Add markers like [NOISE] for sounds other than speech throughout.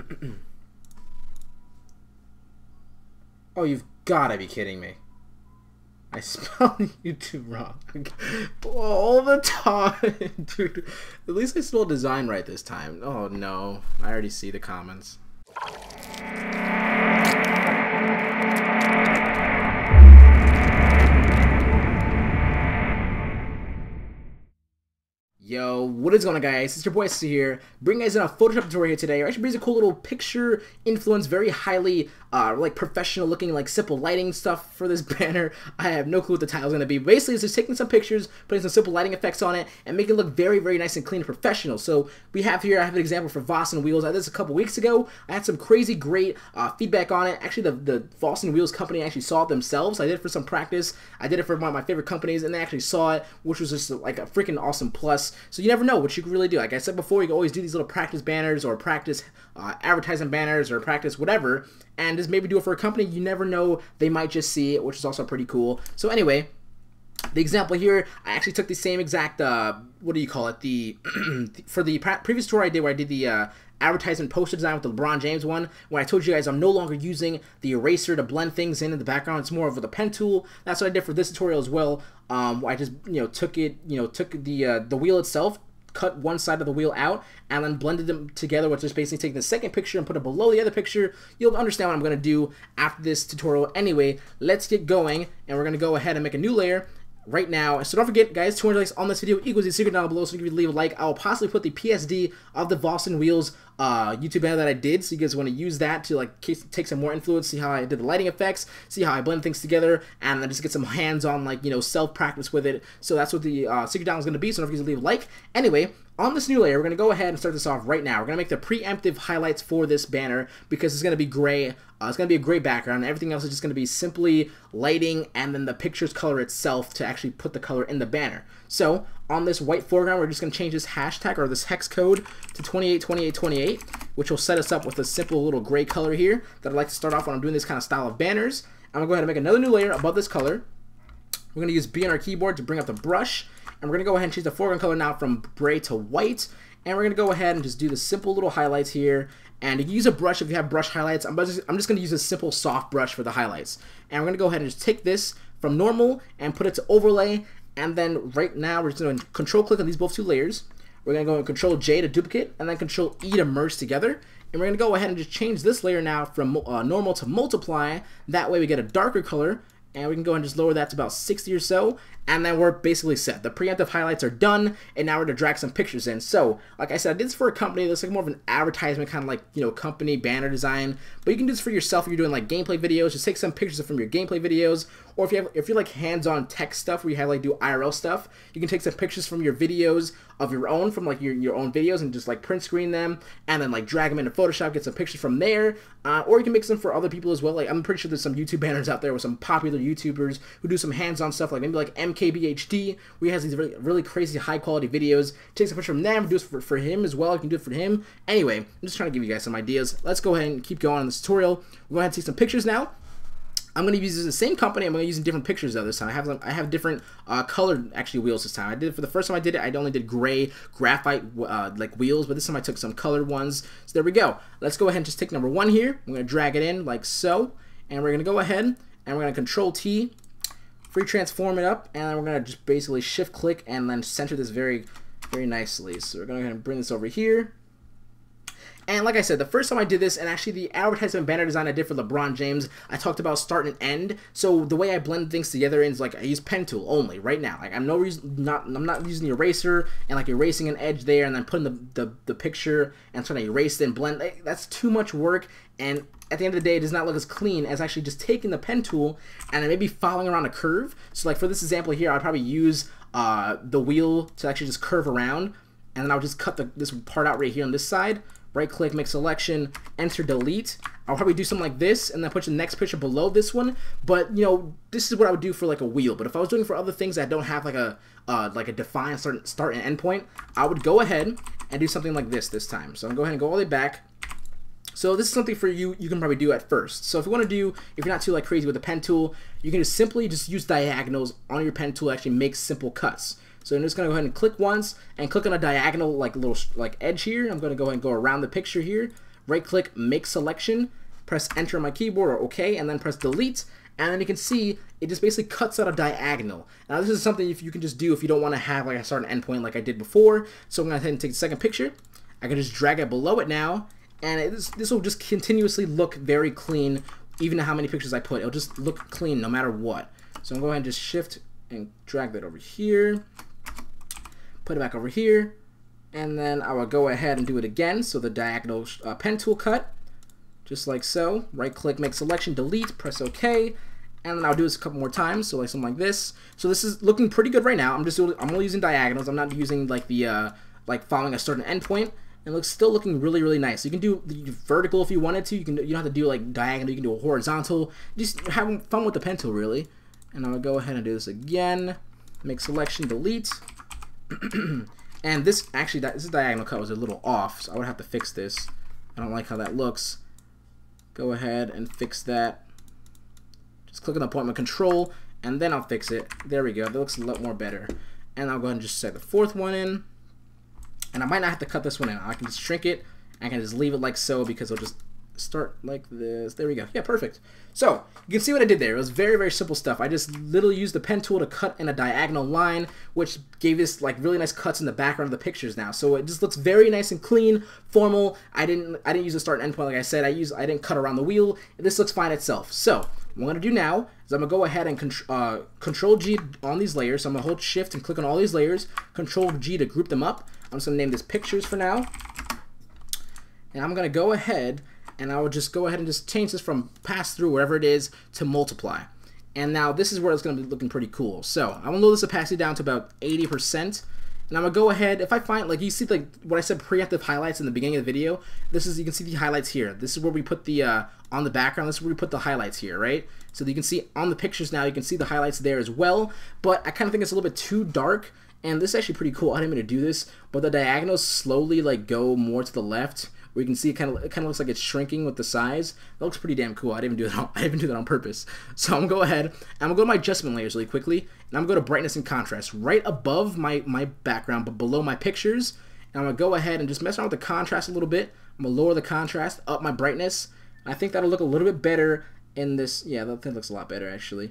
[CLEARS THROAT] oh, you've gotta be kidding me. I spelled [LAUGHS] YouTube wrong. All the time, [LAUGHS] dude. At least I spelled design right this time. Oh no. I already see the comments. Yo, what is going on guys? It's your boy C here, bringing guys in a Photoshop tutorial here today. Actually brings a cool little picture influence, very highly uh, like professional looking, like simple lighting stuff for this [LAUGHS] banner. I have no clue what the title is going to be. Basically, it's just taking some pictures, putting some simple lighting effects on it, and making it look very, very nice and clean and professional. So we have here, I have an example for Vossen Wheels. I did this a couple weeks ago. I had some crazy great uh, feedback on it. Actually, the, the Vossen Wheels company actually saw it themselves. I did it for some practice. I did it for one of my favorite companies, and they actually saw it, which was just like a freaking awesome plus. So you never know what you can really do. Like I said before, you can always do these little practice banners or practice uh, advertising banners or practice whatever, and just maybe do it for a company. You never know; they might just see it, which is also pretty cool. So anyway, the example here, I actually took the same exact, uh, what do you call it, the, [CLEARS THROAT] for the previous tour I did where I did the uh, advertisement poster design with the LeBron James one, where I told you guys I'm no longer using the eraser to blend things in in the background. It's more of the pen tool. That's what I did for this tutorial as well. Um, I just, you know, took it, you know, took the, uh, the wheel itself, cut one side of the wheel out and then blended them together which is basically taking the second picture and put it below the other picture you'll understand what I'm going to do after this tutorial anyway let's get going and we're going to go ahead and make a new layer right now. So don't forget, guys, 200 likes on this video equals a secret down below. So if you leave a like, I will possibly put the PSD of the and Wheels uh, YouTube banner that I did. So you guys want to use that to like take some more influence, see how I did the lighting effects, see how I blend things together, and then just get some hands-on like you know self practice with it. So that's what the uh, secret down is going to be. So don't forget to leave a like. Anyway, on this new layer, we're going to go ahead and start this off right now. We're going to make the preemptive highlights for this banner because it's going to be gray. Uh, it's going to be a gray background. Everything else is just going to be simply lighting and then the picture's color itself to actually put the color in the banner. So on this white foreground, we're just going to change this hashtag or this hex code to 282828, which will set us up with a simple little gray color here that I like to start off when I'm doing this kind of style of banners. I'm going to go ahead and make another new layer above this color. We're going to use B on our keyboard to bring up the brush and we're going to go ahead and change the foreground color now from gray to white. And we're going to go ahead and just do the simple little highlights here. And you can use a brush if you have brush highlights. I'm just, I'm just going to use a simple soft brush for the highlights. And we're going to go ahead and just take this from normal and put it to overlay. And then right now we're just going to control click on these both two layers. We're going to go and control J to duplicate and then control E to merge together. And we're going to go ahead and just change this layer now from uh, normal to multiply. That way we get a darker color and we can go and just lower that to about 60 or so and then we're basically set. The preemptive highlights are done, and now we're to drag some pictures in. So, like I said, I did this for a company that's like more of an advertisement kind of like, you know, company banner design, but you can do this for yourself if you're doing like gameplay videos. Just take some pictures from your gameplay videos, or if you have, if you're like hands-on tech stuff where you have like do IRL stuff, you can take some pictures from your videos of your own, from like your, your own videos and just like print screen them, and then like drag them into Photoshop, get some pictures from there, uh, or you can make some for other people as well. Like, I'm pretty sure there's some YouTube banners out there with some popular YouTubers who do some hands-on stuff, like maybe like MKBHD, KBHD, where he has these really, really crazy high quality videos. Takes a picture from them, do it for, for him as well. You can do it for him. Anyway, I'm just trying to give you guys some ideas. Let's go ahead and keep going on this tutorial. We're going to see some pictures now. I'm going to use the same company. I'm going to use different pictures though this time. I have I have different uh, colored actually wheels this time. I did it for the first time I did it. I only did gray graphite uh, like wheels, but this time I took some colored ones. So there we go. Let's go ahead and just take number one here. I'm going to drag it in like so, and we're going to go ahead and we're going to Control T free transform it up, and then we're going to just basically shift click and then center this very, very nicely. So we're going to bring this over here. And like I said, the first time I did this, and actually the advertisement banner design I did for LeBron James, I talked about start and end. So the way I blend things together is like I use pen tool only right now. Like I'm no reason not I'm not using the eraser and like erasing an edge there and then putting the the, the picture and trying to erase and blend. Like, that's too much work. And at the end of the day, it does not look as clean as actually just taking the pen tool and maybe following around a curve. So like for this example here, I'd probably use uh, the wheel to actually just curve around, and then I'll just cut the, this part out right here on this side right click, make selection, enter delete. I'll probably do something like this and then put the next picture below this one. But you know, this is what I would do for like a wheel. But if I was doing for other things that don't have like a uh, like a defined start, start and end point, I would go ahead and do something like this this time. So I'm gonna go ahead and go all the way back. So this is something for you you can probably do at first. So if you want to do, if you're not too like crazy with the pen tool, you can just simply just use diagonals on your pen tool to actually make simple cuts. So I'm just gonna go ahead and click once and click on a diagonal like little like edge here. I'm gonna go ahead and go around the picture here, right click, make selection, press enter on my keyboard or OK, and then press delete. And then you can see it just basically cuts out a diagonal. Now this is something if you can just do if you don't want to have like a start and end point like I did before. So I'm going to ahead and take the second picture. I can just drag it below it now, and this will just continuously look very clean, even how many pictures I put. It'll just look clean no matter what. So I'm going to go ahead and just shift and drag that over here, put it back over here, and then I will go ahead and do it again. So the diagonal uh, pen tool cut, just like so. Right click, make selection, delete, press OK, and then I'll do this a couple more times, so like something like this. So this is looking pretty good right now. I'm just doing, I'm only using diagonals. I'm not using like the uh, like following a certain endpoint. It looks still looking really really nice. You can do the vertical if you wanted to. You can you don't have to do like diagonal. You can do a horizontal. Just having fun with the pen tool really. And gonna go ahead and do this again. Make selection, delete. [CLEARS THROAT] and this actually this diagonal cut was a little off, so I would have to fix this. I don't like how that looks. Go ahead and fix that. Just click on the appointment control, and then I'll fix it. There we go. That looks a lot more better. And I'll go ahead and just set the fourth one in. And I might not have to cut this one in. I can just shrink it. I can just leave it like so because it'll just start like this. There we go. Yeah, perfect. So, you can see what I did there. It was very, very simple stuff. I just literally used the pen tool to cut in a diagonal line, which gave this like really nice cuts in the background of the pictures now. So it just looks very nice and clean, formal. I didn't I didn't use a start and end point like I said. I use I didn't cut around the wheel. This looks fine itself. So, what I'm going to do now is I'm going to go ahead and contr uh, Control G on these layers. So I'm going to hold Shift and click on all these layers. Control G to group them up. I'm just going to name this Pictures for now. And I'm going to go ahead and I would just go ahead and just change this from pass through, wherever it is, to multiply. And now this is where it's going to be looking pretty cool. So I'm going to lower this opacity down to about 80%. And I'm going to go ahead, if I find, like you see like what I said preemptive highlights in the beginning of the video, this is, you can see the highlights here. This is where we put the, uh, on the background, this is where we put the highlights here, right? So you can see on the pictures now, you can see the highlights there as well. But I kind of think it's a little bit too dark. And this is actually pretty cool. I didn't mean to do this, but the diagonals slowly like go more to the left where you can see it kind of it kind of looks like it's shrinking with the size. That looks pretty damn cool. I didn't even do that. On, [LAUGHS] I didn't do that on purpose. So I'm gonna go ahead. I'm gonna go to my adjustment layers really quickly, and I'm gonna go to brightness and contrast right above my my background, but below my pictures. And I'm gonna go ahead and just mess around with the contrast a little bit. I'm gonna lower the contrast, up my brightness. I think that'll look a little bit better in this. Yeah, that thing looks a lot better actually.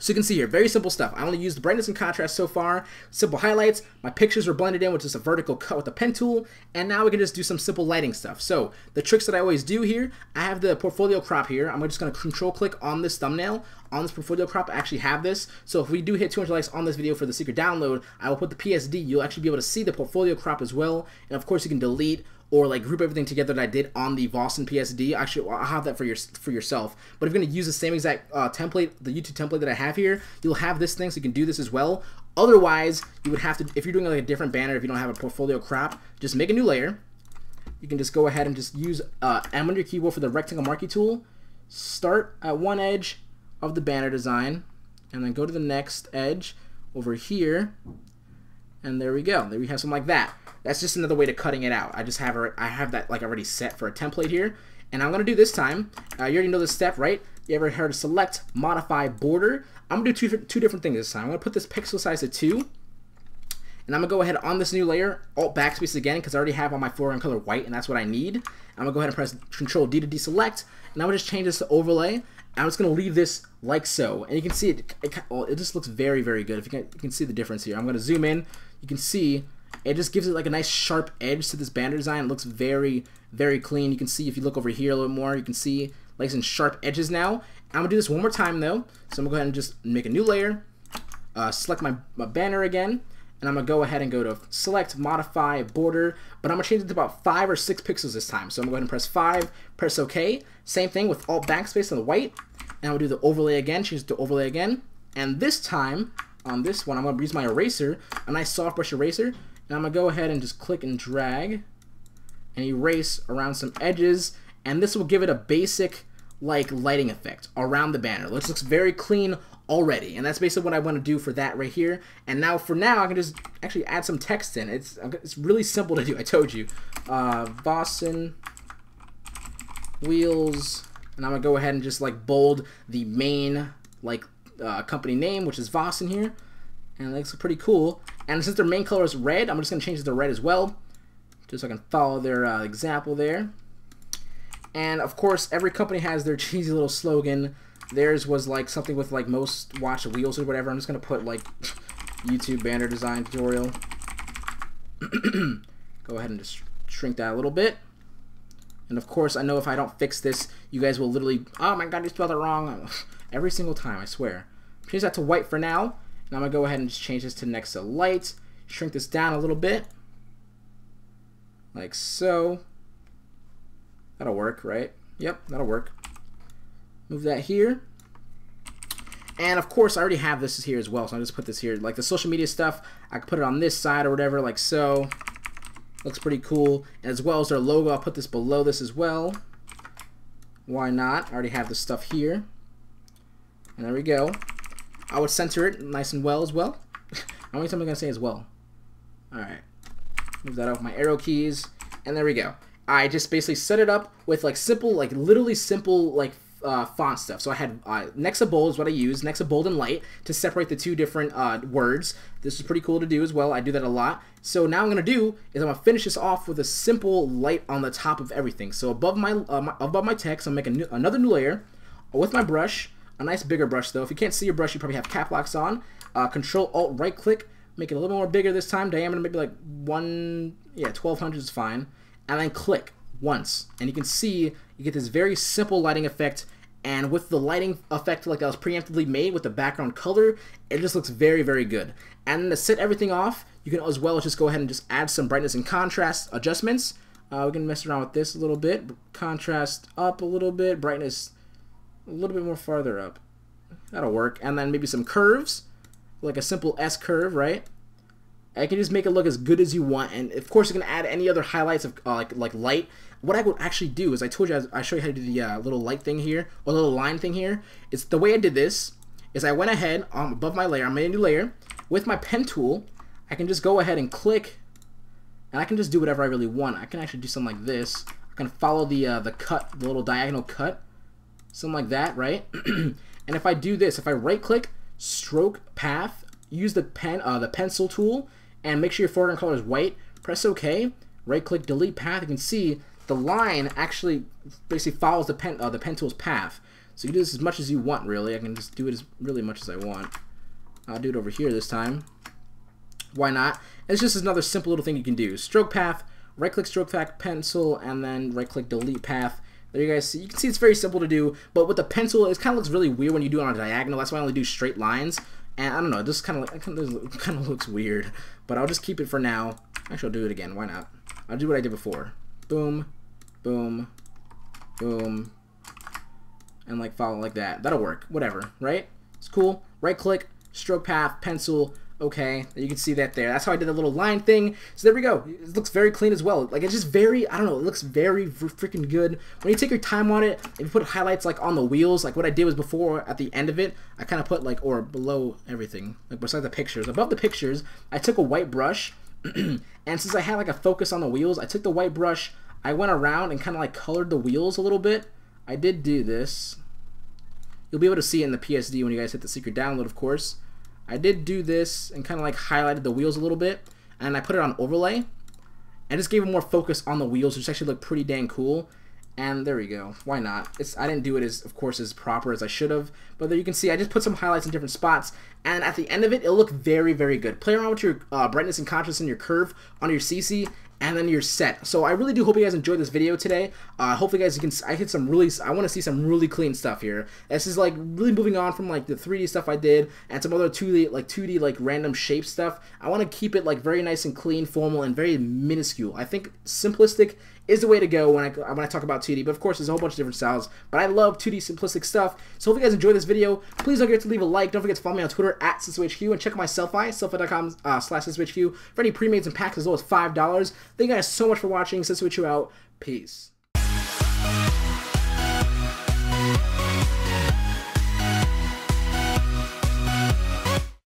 So you can see here, very simple stuff. I only used the brightness and contrast so far, simple highlights, my pictures were blended in with just a vertical cut with a pen tool, and now we can just do some simple lighting stuff. So the tricks that I always do here, I have the portfolio crop here. I'm just gonna control click on this thumbnail, on this portfolio crop, I actually have this. So if we do hit 200 likes on this video for the secret download, I will put the PSD, you'll actually be able to see the portfolio crop as well, and of course you can delete or like group everything together that I did on the Vossen PSD. Actually, I'll have that for your for yourself. But if you're gonna use the same exact uh, template, the YouTube template that I have here, you'll have this thing, so you can do this as well. Otherwise, you would have to, if you're doing like a different banner, if you don't have a portfolio crop, just make a new layer. You can just go ahead and just use uh, M on your keyboard for the rectangle marquee tool. Start at one edge of the banner design, and then go to the next edge over here, and there we go. There we have something like that. That's just another way to cutting it out. I just have I have that like already set for a template here. And I'm going to do this time, uh, you already know this step, right? You ever heard of select, modify, border? I'm going to do two, two different things this time. I'm going to put this pixel size to 2. And I'm going to go ahead on this new layer, Alt Backspace again, because I already have on my foreground color white, and that's what I need. I'm going to go ahead and press Control D to deselect. And I'm going to just change this to overlay. I'm just going to leave this like so. And you can see it, it, well, it just looks very, very good. If you can, you can see the difference here. I'm going to zoom in. You can see it just gives it like a nice sharp edge to this banner design. It looks very, very clean. You can see if you look over here a little more, you can see like some sharp edges now. I'm gonna do this one more time though. So I'm gonna go ahead and just make a new layer, uh, select my, my banner again, and I'm gonna go ahead and go to select, modify, border, but I'm gonna change it to about five or six pixels this time. So I'm gonna go ahead and press five, press OK. Same thing with Alt Backspace on the white, and I'll do the overlay again, change it to overlay again. And this time, on this one, I'm gonna use my eraser, a nice soft brush eraser, now I'm going to go ahead and just click and drag and erase around some edges and this will give it a basic like lighting effect around the banner. This looks very clean already and that's basically what I want to do for that right here. And now for now I can just actually add some text in. It's it's really simple to do I told you. Uh, Vossen wheels and I'm gonna go ahead and just like bold the main like uh, company name which is Vossen here. And it looks pretty cool and since their main color is red, I'm just going to change it to red as well, just so I can follow their uh, example there. And of course, every company has their [LAUGHS] cheesy little slogan. Theirs was like something with like most watched wheels or whatever. I'm just gonna put like [LAUGHS] YouTube banner design tutorial. [CLEARS THROAT] Go ahead and just shrink that a little bit. And of course, I know if I don't fix this, you guys will literally, oh my god, you spelled it wrong. [LAUGHS] Every single time, I swear. Change that to white for now. And I'm gonna go ahead and just change this to Nexa Light. Shrink this down a little bit. Like so. That'll work, right? Yep, that'll work. Move that here. And of course, I already have this here as well, so I'll just put this here. Like the social media stuff, I can put it on this side or whatever, like so. Looks pretty cool. As well as their logo, I'll put this below this as well. Why not? I already have this stuff here. And there we go. I would center it nice and well as well. [LAUGHS] How many times am I going to say as well? Alright. Move that off my arrow keys. And there we go. I just basically set it up with like simple, like literally simple, like uh, font stuff. So I had uh, Nexa Bold is what I use, Nexa Bold and Light to separate the two different uh, words. This is pretty cool to do as well. I do that a lot. So now I'm to do is I'm to finish this off with a simple light on the top of everything. So above my, uh, my above my text, I'm making another new layer with my brush. A nice bigger brush though. If you can't see your brush, you probably have cap locks on. Uh, control Alt right click, make it a little more bigger this time. Diameter maybe like one, yeah, 1200 is fine and then click once. And you can see you get this very simple lighting effect and with the lighting effect like that was preemptively made with the background color, it just looks very, very good. And to set everything off, you can as well just go ahead and just add some brightness and contrast adjustments. Uh, we can mess around with this a little bit. Contrast up a little bit, brightness a little bit more farther up. That'll work. And then maybe some curves, like a simple S curve, right? I can just make it look as good as you want, and of course you can add any other highlights of uh, like like light. What I would actually do is I told you I, I show you how to do the uh, little light thing here or little line thing here. It's the way I did this is I went ahead um, above my layer. I made a new layer with my pen tool. I can just go ahead and click, and I can just do whatever I really want. I can actually do something like this. I can follow the uh, the cut, the little diagonal cut, something like that, right? [CLEARS THROAT] and if I do this, if I right click, stroke path, use the pen, uh, the pencil tool and make sure your foreground color is white. Press OK. Right click, delete path. You can see the line actually basically follows the pen uh, the pen tool's path. So you do this as much as you want, really. I can just do it as really much as I want. I'll do it over here this time. Why not? It's just another simple little thing you can do. Stroke path, right click stroke path, pencil, and then right click delete path. There you guys see. You can see it's very simple to do, but with the pencil, it kind of looks really weird when you do it on a diagonal. That's why I only do straight lines. And I don't know, this kind of kind of looks weird, but I'll just keep it for now. Actually, I'll do it again. Why not? I'll do what I did before. Boom, boom, boom, and like follow like that. That'll work. Whatever, right? It's cool. Right click, stroke path, pencil, okay you can see that there. That's how I did the little line thing. So there we go. It looks very clean as well. Like it's just very I don't know it looks very freaking good. When you take your time on it if you put highlights like on the wheels like what I did was before at the end of it I kind of put like or below everything like beside the pictures. Above the pictures I took a white brush [CLEARS THROAT] and since I had like a focus on the wheels I took the white brush I went around and kind of like colored the wheels a little bit. I did do this. You'll be able to see it in the PSD when you guys hit the secret download of course I did do this and kind of like highlighted the wheels a little bit and I put it on overlay. And just gave it more focus on the wheels which actually look pretty dang cool. And there we go. Why not? It's I didn't do it as of course as proper as I should have. But there you can see I just put some highlights in different spots and at the end of it it'll look very very good. Play around with your uh, brightness and contrast in your curve on your CC and then you're set. So I really do hope you guys enjoyed this video today. Uh, hopefully, guys, you can. I hit some really. I want to see some really clean stuff here. This is like really moving on from like the 3D stuff I did and some other 2D like 2D like random shape stuff. I want to keep it like very nice and clean, formal, and very minuscule. I think simplistic is the way to go when I when I talk about 2D. But of course, there's a whole bunch of different styles. But I love 2D simplistic stuff. So hope you guys enjoyed this video. Please don't forget to leave a like. Don't forget to follow me on Twitter at SesOHQ and check out my Sellfy, sellfy.com uh, slash SesOHQ for any pre-mades and packs as low as $5. Thank you guys so much for watching. Since we chew out. Peace.